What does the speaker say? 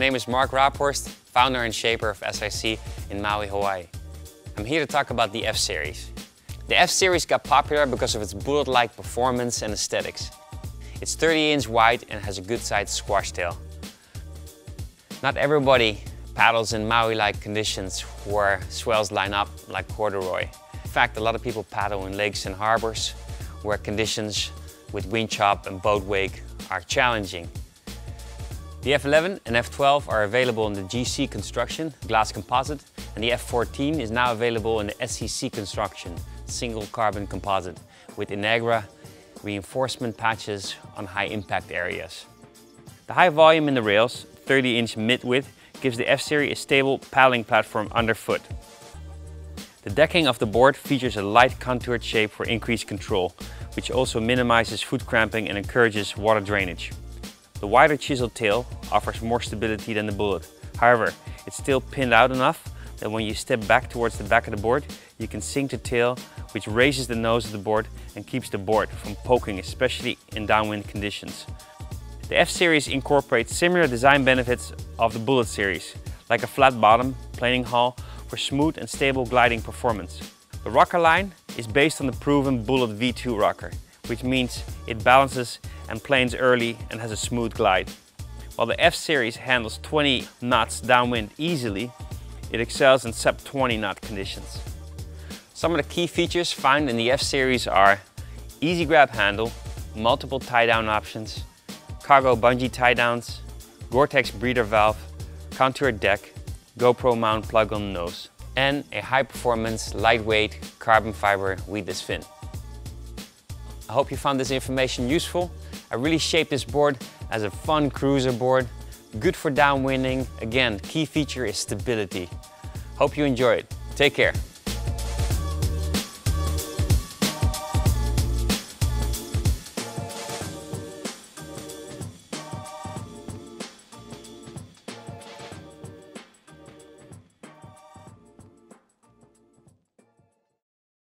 name is Mark Raaphorst, founder and shaper of SIC in Maui, Hawaii. I'm here to talk about the F-Series. The F-Series got popular because of its bullet-like performance and aesthetics. It's 30 inch wide and has a good sized squash tail. Not everybody paddles in Maui-like conditions where swells line up like corduroy. In fact, a lot of people paddle in lakes and harbors where conditions with wind chop and boat wake are challenging. The F11 and F12 are available in the GC construction, glass composite, and the F14 is now available in the SEC construction, single carbon composite, with Innegra reinforcement patches on high impact areas. The high volume in the rails, 30 inch mid width, gives the F-Series a stable paddling platform underfoot. The decking of the board features a light contoured shape for increased control, which also minimizes foot cramping and encourages water drainage. The wider chisel tail offers more stability than the Bullet. However, it's still pinned out enough that when you step back towards the back of the board, you can sink the tail, which raises the nose of the board and keeps the board from poking, especially in downwind conditions. The F-Series incorporates similar design benefits of the Bullet series, like a flat bottom, planing hull for smooth and stable gliding performance. The rocker line is based on the proven Bullet V2 rocker, which means it balances and planes early and has a smooth glide. While the F-Series handles 20 knots downwind easily, it excels in sub 20 knot conditions. Some of the key features found in the F-Series are easy grab handle, multiple tie down options, cargo bungee tie downs, Gore-Tex breather valve, contoured deck, GoPro mount plug on nose, and a high performance, lightweight carbon fiber weedless fin. I hope you found this information useful. I really shaped this board as a fun cruiser board, good for downwinding. Again, key feature is stability. Hope you enjoy it. Take care.